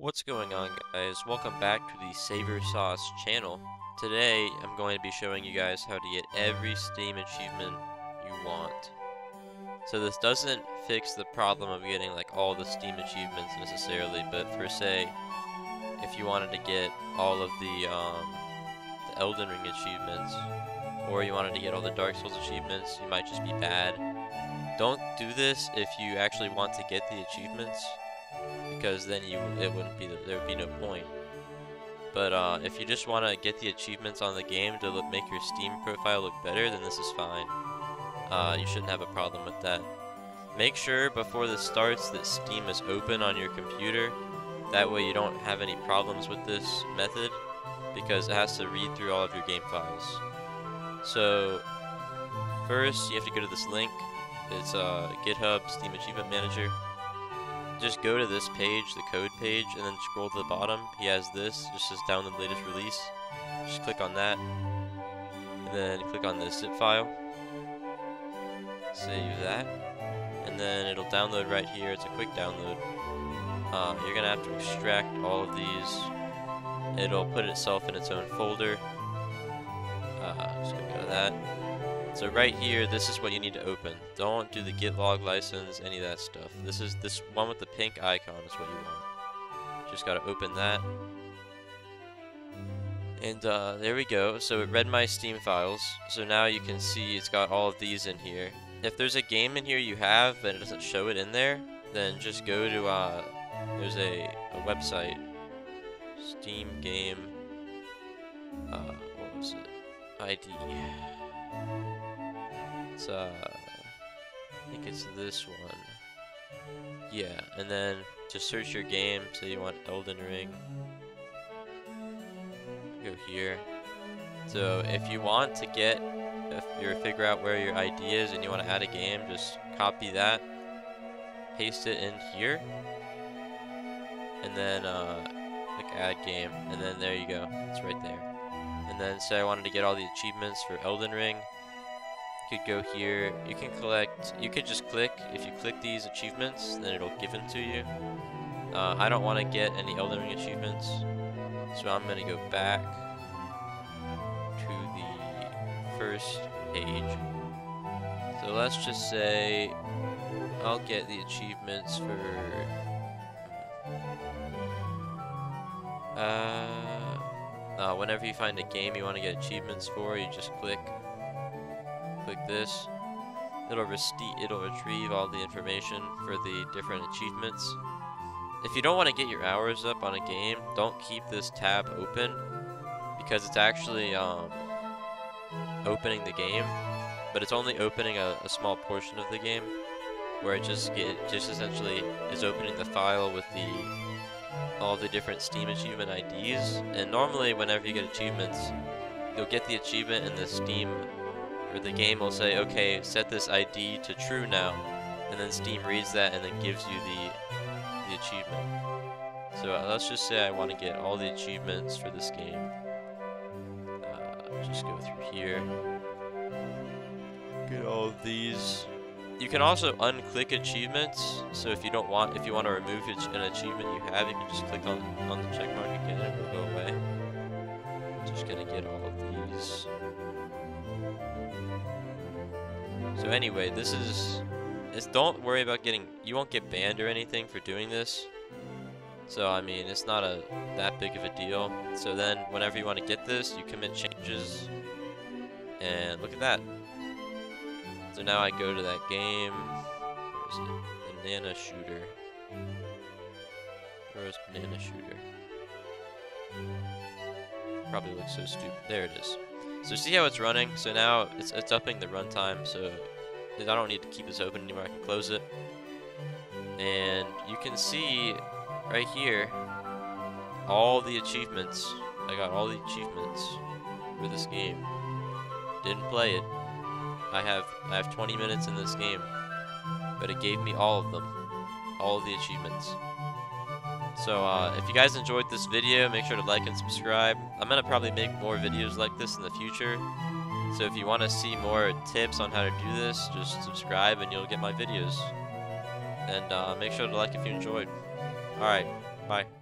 What's going on guys? Welcome back to the Savor Sauce channel. Today I'm going to be showing you guys how to get every Steam achievement you want. So this doesn't fix the problem of getting like all the Steam achievements necessarily, but for say if you wanted to get all of the um, the Elden Ring achievements or you wanted to get all the Dark Souls achievements, you might just be bad. Don't do this if you actually want to get the achievements because then you it wouldn't be there would be no point. But uh, if you just want to get the achievements on the game to look, make your Steam profile look better, then this is fine. Uh, you shouldn't have a problem with that. Make sure before this starts that Steam is open on your computer. That way you don't have any problems with this method because it has to read through all of your game files. So first you have to go to this link. It's uh, GitHub Steam Achievement Manager just go to this page, the code page, and then scroll to the bottom. He has this, just says download the latest release. Just click on that, and then click on the zip file. Save that, and then it'll download right here. It's a quick download. Uh, you're gonna have to extract all of these. It'll put itself in its own folder. Uh, out of that. So right here, this is what you need to open. Don't do the git log license, any of that stuff. This is this one with the pink icon is what you want. Just gotta open that. And uh, there we go. So it read my Steam files. So now you can see it's got all of these in here. If there's a game in here you have and it doesn't show it in there, then just go to, uh, there's a, a website, Steam Game, uh, what was it, ID. It's, uh, I think it's this one. Yeah, and then just search your game. So you want Elden Ring. Go here. So if you want to get, if you figure out where your ID is and you want to add a game, just copy that, paste it in here, and then uh, click add game, and then there you go. It's right there. And then say I wanted to get all the achievements for Elden Ring You could go here. You can collect, you could just click, if you click these achievements, then it'll give them to you. Uh, I don't want to get any Elden Ring achievements, so I'm going to go back to the first page. So let's just say I'll get the achievements for... Uh, uh, whenever you find a game you want to get achievements for, you just click click this, it'll, it'll retrieve all the information for the different achievements. If you don't want to get your hours up on a game, don't keep this tab open because it's actually um, opening the game, but it's only opening a, a small portion of the game where it just get just essentially is opening the file with the all the different Steam achievement IDs. And normally, whenever you get achievements, you'll get the achievement in the Steam or the game will say, okay, set this ID to true now, and then Steam reads that and then gives you the, the achievement. So uh, let's just say I want to get all the achievements for this game. Uh, just go through here. Get all of these. You can also unclick achievements. So if you don't want, if you want to remove an achievement you have, you can just click on on the check mark again and it'll go away. Just gonna get all of these. So anyway, this is... It's, don't worry about getting... You won't get banned or anything for doing this. So, I mean, it's not a that big of a deal. So then, whenever you want to get this, you commit changes. And look at that. So now I go to that game. Banana Shooter. Where is Banana Shooter? Probably looks so stupid. There it is. So see how it's running? So now it's, it's upping the runtime, so I don't need to keep this open anymore, I can close it. And you can see right here all the achievements. I got all the achievements for this game. Didn't play it. I have I have 20 minutes in this game, but it gave me all of them, all of the achievements. So uh, if you guys enjoyed this video, make sure to like and subscribe. I'm to probably make more videos like this in the future. So if you want to see more tips on how to do this, just subscribe and you'll get my videos. And uh, make sure to like if you enjoyed. Alright, bye.